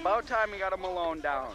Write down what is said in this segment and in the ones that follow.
about time we got a Malone down.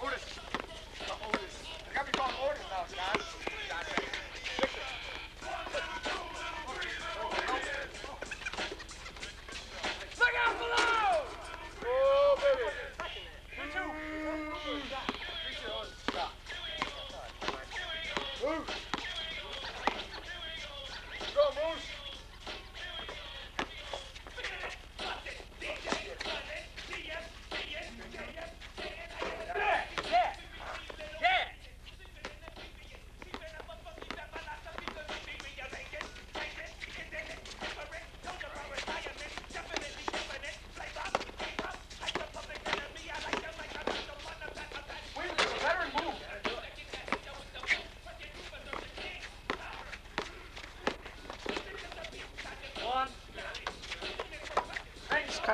Otis. Otis. I gotta calling Otis now.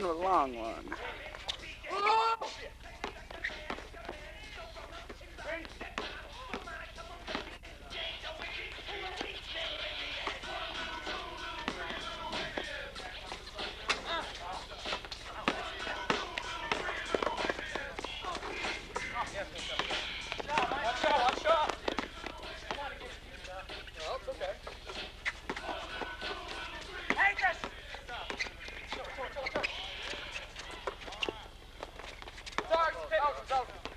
Of a long one. Sarge, out,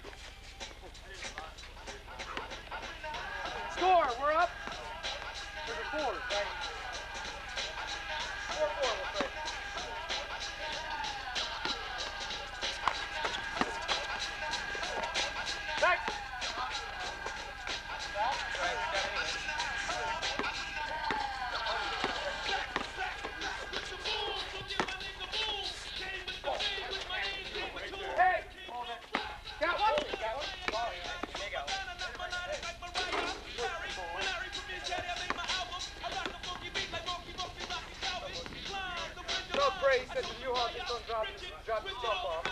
He said the U-Haul just don't drop drop his stuff off.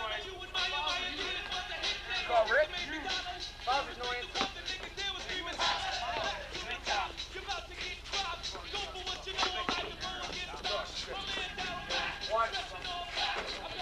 Call Rick. Bob, there's no answer. One.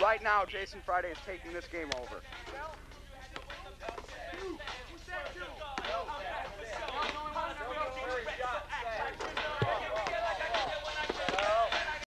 Right now, Jason Friday is taking this game over.